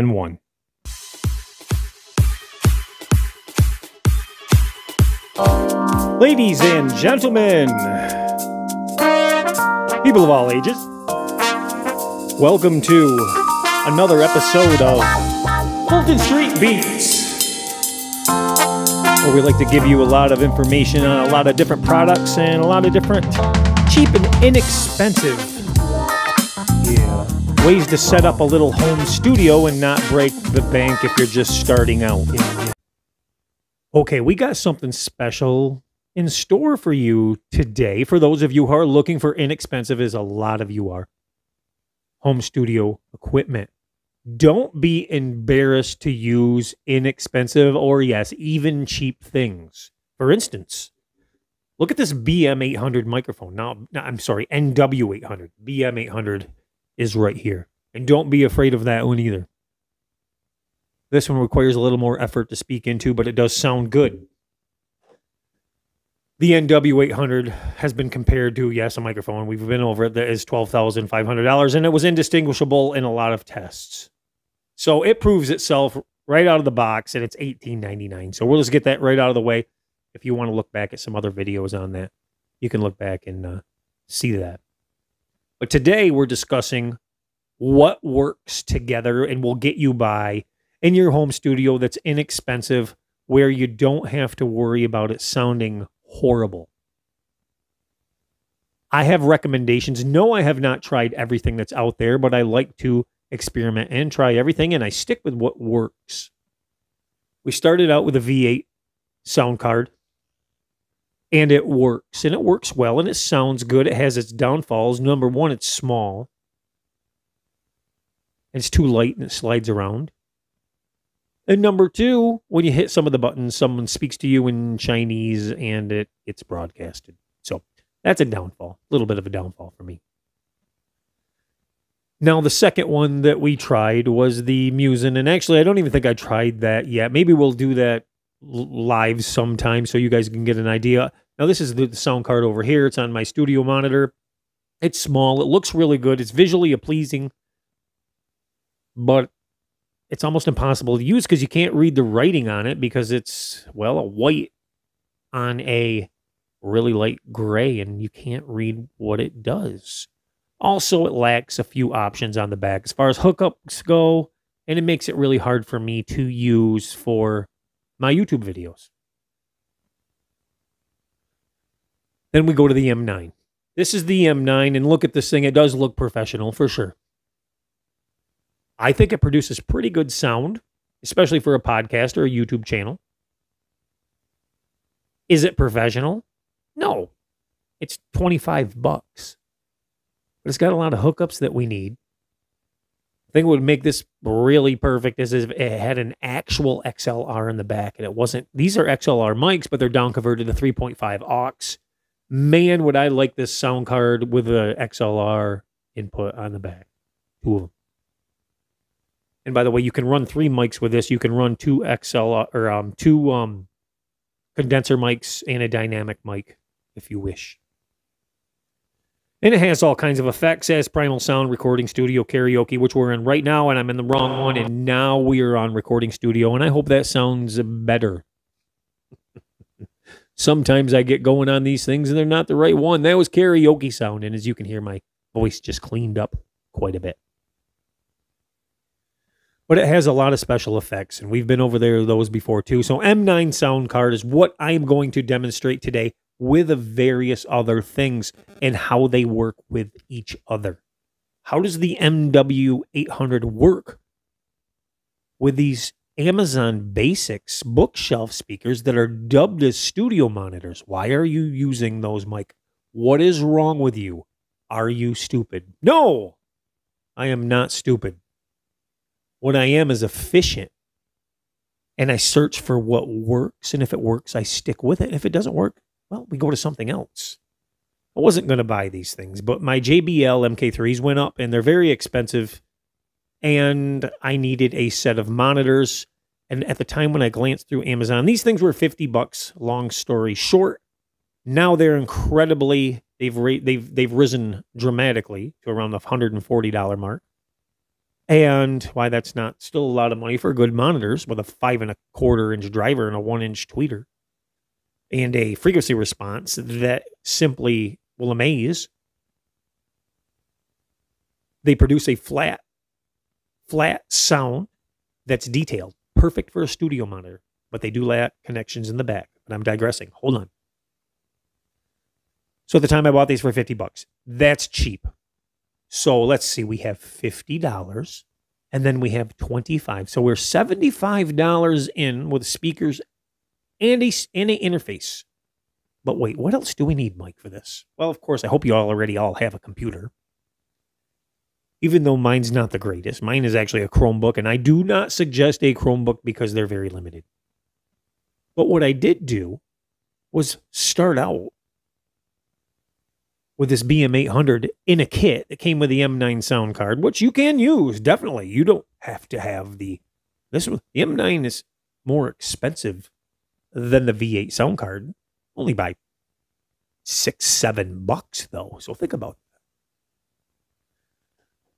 N1. Ladies and gentlemen, people of all ages, welcome to another episode of Fulton Street Beats, where we like to give you a lot of information on a lot of different products and a lot of different cheap and inexpensive ways to set up a little home studio and not break the bank if you're just starting out. Okay, we got something special in store for you today. For those of you who are looking for inexpensive, as a lot of you are, home studio equipment. Don't be embarrassed to use inexpensive or, yes, even cheap things. For instance, look at this BM800 microphone. Now, no, I'm sorry, NW800. BM800 is right here. And don't be afraid of that one either. This one requires a little more effort to speak into, but it does sound good. The NW800 has been compared to, yes, a microphone. We've been over it. That is $12,500, and it was indistinguishable in a lot of tests. So it proves itself right out of the box, and it's $18.99. So we'll just get that right out of the way. If you want to look back at some other videos on that, you can look back and uh, see that. But today we're discussing what works together and will get you by in your home studio that's inexpensive where you don't have to worry about it sounding horrible. I have recommendations. No, I have not tried everything that's out there, but I like to experiment and try everything, and I stick with what works. We started out with a V8 sound card, and it works, and it works well, and it sounds good. It has its downfalls. Number one, it's small, it's too light, and it slides around. And number two, when you hit some of the buttons, someone speaks to you in Chinese and it gets broadcasted. So that's a downfall, a little bit of a downfall for me. Now, the second one that we tried was the Musin. And actually, I don't even think I tried that yet. Maybe we'll do that live sometime so you guys can get an idea. Now, this is the sound card over here. It's on my studio monitor. It's small. It looks really good. It's visually pleasing. But it's almost impossible to use because you can't read the writing on it because it's well a white on a really light gray and you can't read what it does. Also, it lacks a few options on the back as far as hookups go, and it makes it really hard for me to use for my YouTube videos. Then we go to the M9. This is the M9, and look at this thing. It does look professional for sure. I think it produces pretty good sound, especially for a podcast or a YouTube channel. Is it professional? No. It's 25 bucks. But it's got a lot of hookups that we need. I think what would make this really perfect is if it had an actual XLR in the back and it wasn't. These are XLR mics, but they're down converted to 3.5 aux. Man, would I like this sound card with a XLR input on the back. Them. And by the way, you can run three mics with this. You can run two XLR or um, two um, condenser mics and a dynamic mic if you wish. And it has all kinds of effects as Primal Sound Recording Studio Karaoke, which we're in right now, and I'm in the wrong one, and now we are on Recording Studio, and I hope that sounds better. Sometimes I get going on these things and they're not the right one. That was karaoke sound, and as you can hear, my voice just cleaned up quite a bit but it has a lot of special effects, and we've been over there those before too. So M9 sound card is what I am going to demonstrate today with the various other things and how they work with each other. How does the NW800 work with these Amazon Basics bookshelf speakers that are dubbed as studio monitors? Why are you using those, Mike? What is wrong with you? Are you stupid? No, I am not stupid. What I am is efficient. And I search for what works. And if it works, I stick with it. If it doesn't work, well, we go to something else. I wasn't going to buy these things, but my JBL MK3s went up and they're very expensive. And I needed a set of monitors. And at the time when I glanced through Amazon, these things were 50 bucks, long story short. Now they're incredibly they've they've they've risen dramatically to around the $140 mark and why that's not still a lot of money for good monitors with a five and a quarter inch driver and a one inch tweeter and a frequency response that simply will amaze. They produce a flat, flat sound that's detailed, perfect for a studio monitor, but they do lack connections in the back. But I'm digressing. Hold on. So at the time I bought these for 50 bucks, that's cheap. So let's see, we have $50 and then we have 25. So we're $75 in with speakers and a, and a interface. But wait, what else do we need, Mike, for this? Well, of course, I hope you all already all have a computer. Even though mine's not the greatest. Mine is actually a Chromebook, and I do not suggest a Chromebook because they're very limited. But what I did do was start out with this BM800 in a kit that came with the M9 sound card, which you can use definitely. You don't have to have the this one. The M9 is more expensive than the V8 sound card, only by six, seven bucks though. So think about that.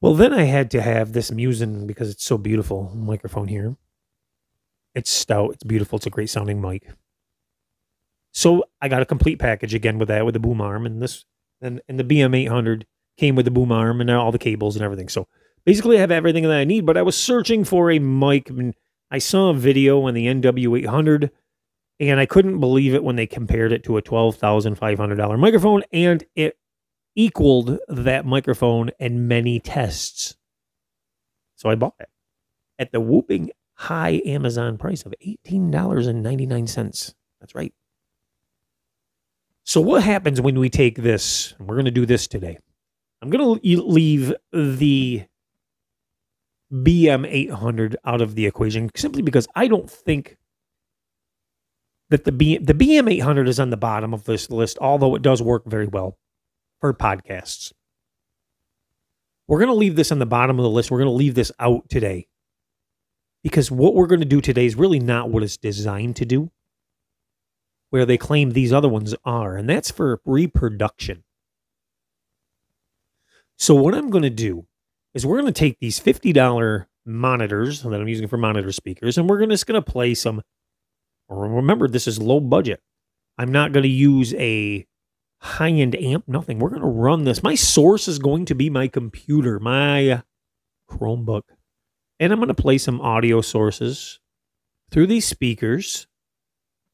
Well, then I had to have this Musin because it's so beautiful microphone here. It's stout, it's beautiful, it's a great sounding mic. So I got a complete package again with that with the boom arm and this and, and the BM800 came with the boom arm and all the cables and everything. So basically, I have everything that I need. But I was searching for a mic, and I saw a video on the NW800, and I couldn't believe it when they compared it to a twelve thousand five hundred dollar microphone, and it equaled that microphone in many tests. So I bought it at the whooping high Amazon price of eighteen dollars and ninety nine cents. That's right. So what happens when we take this? We're going to do this today. I'm going to leave the BM800 out of the equation simply because I don't think that the B, the BM800 is on the bottom of this list, although it does work very well for podcasts. We're going to leave this on the bottom of the list. We're going to leave this out today because what we're going to do today is really not what it's designed to do where they claim these other ones are, and that's for reproduction. So, what I'm going to do is we're going to take these $50 monitors that I'm using for monitor speakers, and we're just going to play some. Remember, this is low budget. I'm not going to use a high end amp, nothing. We're going to run this. My source is going to be my computer, my Chromebook. And I'm going to play some audio sources through these speakers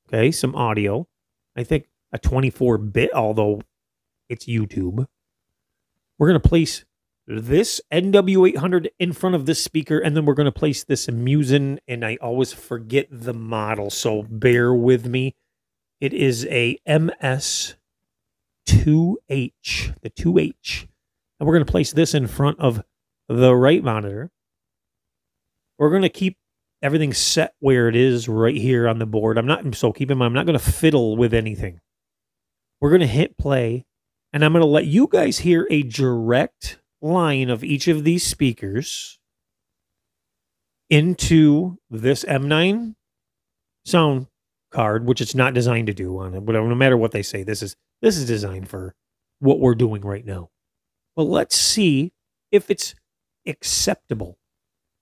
Okay, some audio. I think a 24 bit, although it's YouTube. We're going to place this NW800 in front of this speaker, and then we're going to place this Musen, and I always forget the model, so bear with me. It is a MS2H, the 2H. And we're going to place this in front of the right monitor. We're going to keep everything set where it is right here on the board. I'm not so keep in mind I'm not going to fiddle with anything. We're going to hit play and I'm going to let you guys hear a direct line of each of these speakers into this M9 sound card, which it's not designed to do on it. But no matter what they say, this is this is designed for what we're doing right now. But let's see if it's acceptable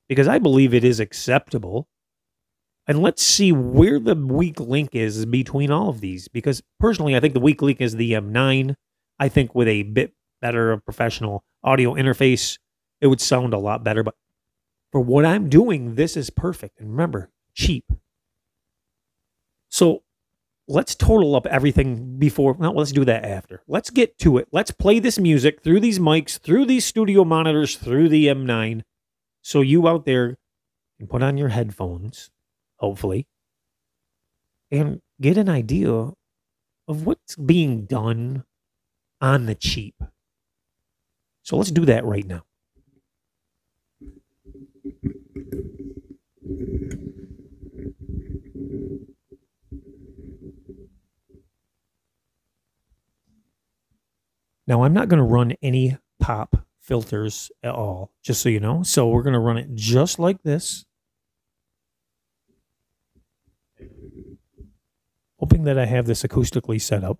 because I believe it is acceptable. And let's see where the weak link is between all of these. Because personally, I think the weak link is the M9. I think with a bit better of professional audio interface, it would sound a lot better. But for what I'm doing, this is perfect. And remember, cheap. So let's total up everything before. No, let's do that after. Let's get to it. Let's play this music through these mics, through these studio monitors, through the M9 so you out there can put on your headphones, hopefully, and get an idea of what's being done on the cheap. So let's do that right now. Now, I'm not going to run any pop filters at all, just so you know. So we're going to run it just like this. Hoping that I have this acoustically set up.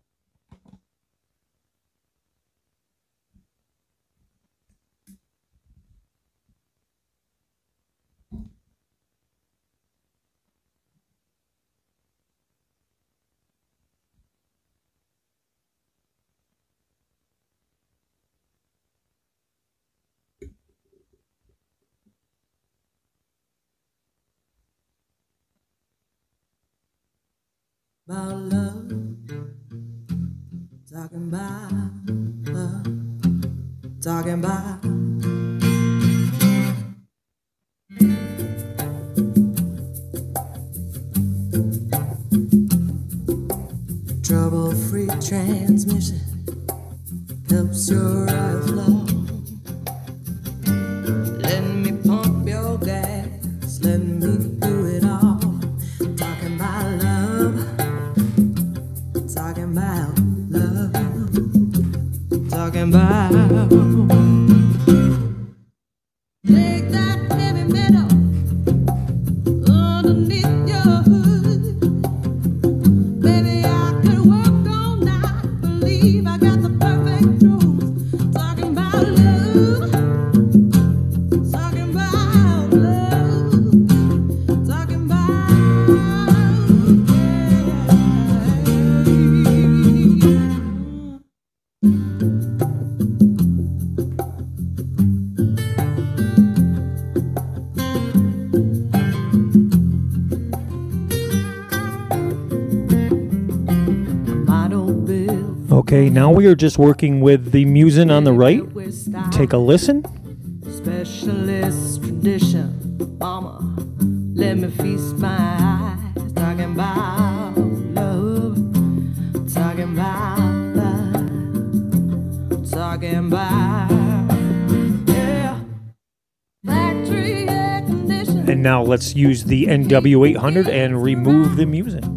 About love, talking about love, talking about. Love. Okay, now we are just working with the Musin on the right. Take a listen. Specialist tradition, mama. Let me feast my eyes. Talking about love. Talking about love. Talking about. Yeah. Factory air conditioning. And now let's use the NW800 and remove the Musin.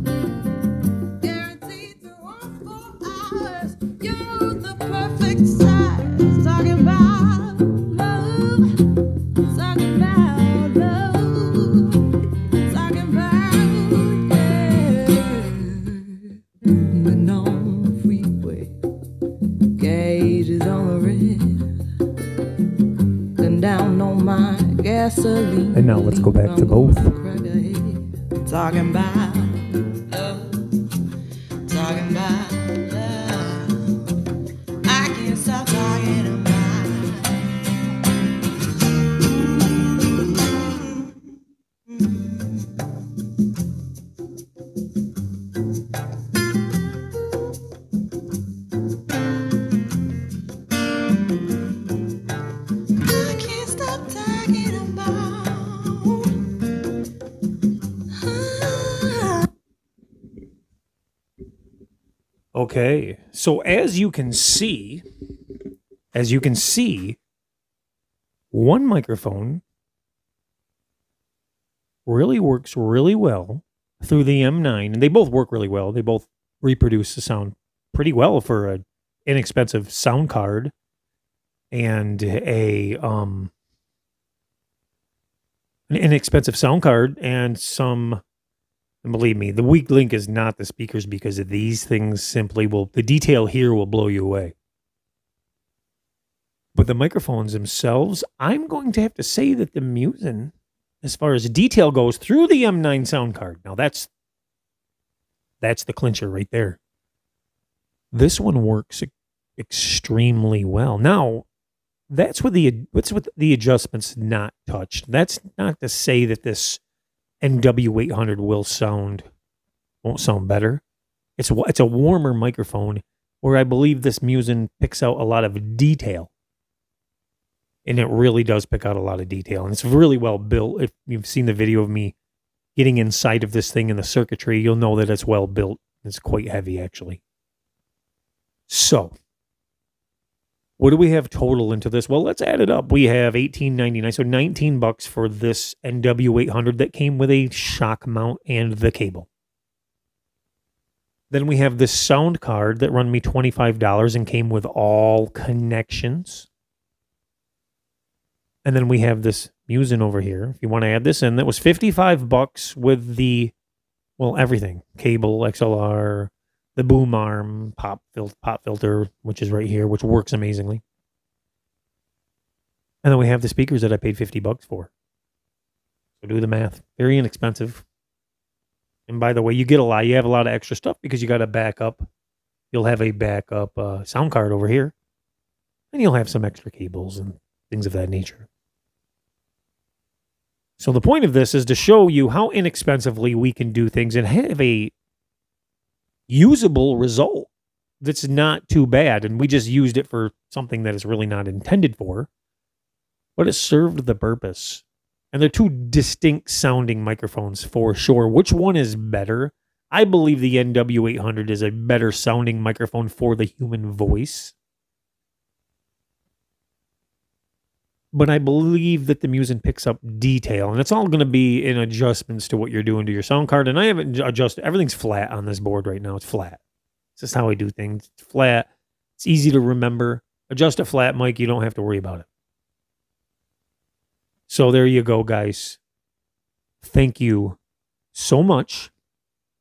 Gasoline. And now let's go back to both. Talking about love. Talking about Okay, so as you can see, as you can see, one microphone really works really well through the M9, and they both work really well. They both reproduce the sound pretty well for an inexpensive sound card and a um an inexpensive sound card and some and believe me, the weak link is not the speakers because of these things simply will the detail here will blow you away. But the microphones themselves, I'm going to have to say that the Musin, as far as detail goes, through the M9 sound card. Now that's that's the clincher right there. This one works extremely well. Now, that's with the what's with the adjustments not touched. That's not to say that this NW800 will sound won't sound better. It's it's a warmer microphone where I believe this Musin picks out a lot of detail. And it really does pick out a lot of detail. And it's really well built. If you've seen the video of me getting inside of this thing in the circuitry, you'll know that it's well built. It's quite heavy actually. So, what do we have total into this? Well, let's add it up. We have 18.99, so 19 bucks for this NW800 that came with a shock mount and the cable. Then we have this sound card that run me $25 and came with all connections. And then we have this Musin over here. If you want to add this in, that was 55 bucks with the well, everything. Cable, XLR, the boom arm, pop fil- pop filter, which is right here, which works amazingly. And then we have the speakers that I paid 50 bucks for. So do the math. Very inexpensive. And by the way, you get a lot. You have a lot of extra stuff because you got a backup. You'll have a backup uh, sound card over here. And you'll have some extra cables and things of that nature. So the point of this is to show you how inexpensively we can do things and have a usable result that's not too bad. And we just used it for something that is really not intended for, but it served the purpose. And they're two distinct sounding microphones for sure. Which one is better? I believe the NW800 is a better sounding microphone for the human voice. But I believe that the Musin picks up detail, and it's all going to be in adjustments to what you're doing to your sound card. And I haven't adjusted, everything's flat on this board right now. It's flat. It's just how I do things. It's flat. It's easy to remember. Adjust a flat mic, you don't have to worry about it. So there you go, guys. Thank you so much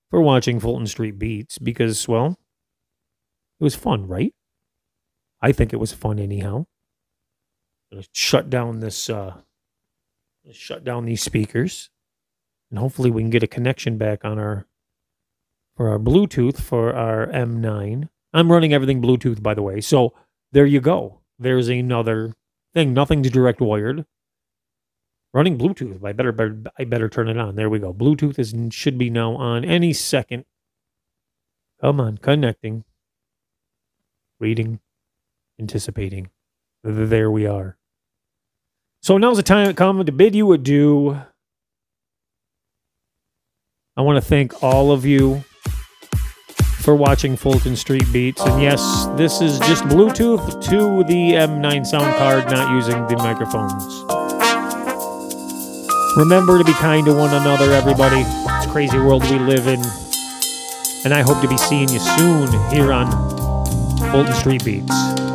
for watching Fulton Street Beats because, well, it was fun, right? I think it was fun anyhow. Gonna shut down this, uh, shut down these speakers, and hopefully we can get a connection back on our for our Bluetooth for our M9. I'm running everything Bluetooth, by the way. So there you go. There's another thing. Nothing's direct wired. Running Bluetooth. I better, better I better turn it on. There we go. Bluetooth is should be now on any second. Come on, connecting. Reading, anticipating. There we are. So now's the time come to bid you adieu. I want to thank all of you for watching Fulton Street Beats. And yes, this is just Bluetooth to the M9 sound card, not using the microphones. Remember to be kind to one another, everybody. It's crazy world we live in. And I hope to be seeing you soon here on Fulton Street Beats.